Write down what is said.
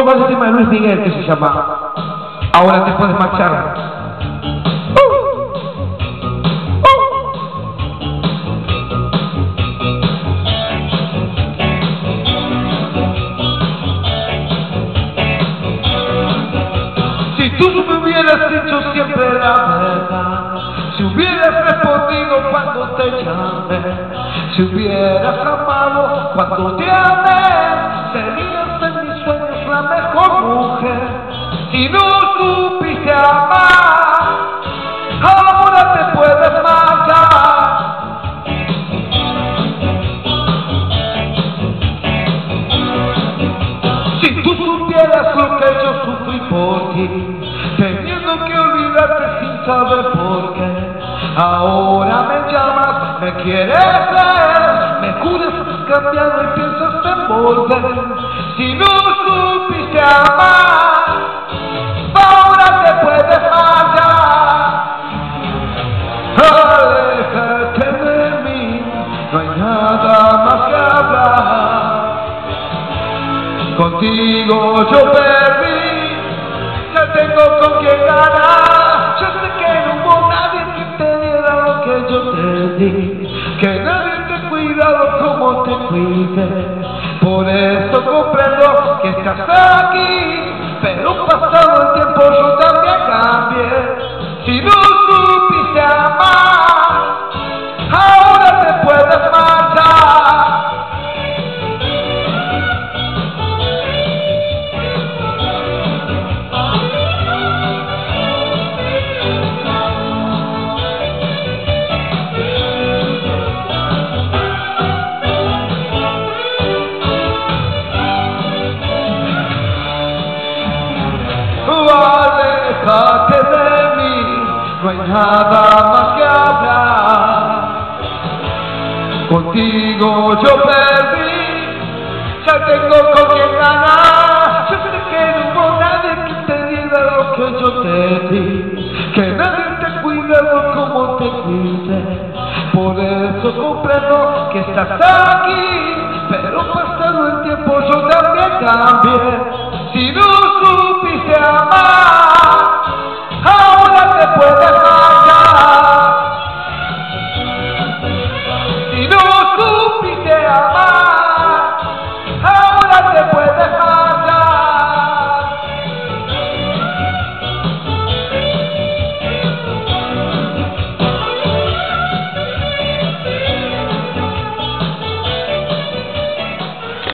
El tema de Luis Miguel se llama Ahora te puedes marchar. Si tú me hubieras dicho siempre la verdad, si hubieras respondido cuando te llamé, si hubieras amado cuando te amé, supiste amar, ahora te puedes marchar. Si tú supieras lo que yo sufrí por ti, teniendo que olvidarte sin saber por qué. Ahora me llamas, me quieres ver, me juras cambiando y piensas en volver. Si no supiste amar, no hay nada más que hablar. Contigo yo perdí, ya tengo con quien ganar. Yo sé que no hubo nadie que te diera lo que yo te di, que nadie te cuidado como te cuidé. Por eso comprendo que estás aquí, pero pasado el tiempo yo también cambié. Si no Aléjate de mí, no hay nada más que hablar. Contigo yo perdí, ya tengo con quien ganar. Yo sé que no nadie que te diera lo que yo te di, que nadie te cuidado como te cuidé. Por eso comprendo que estás aquí, pero pasado el tiempo yo también cambié. Si no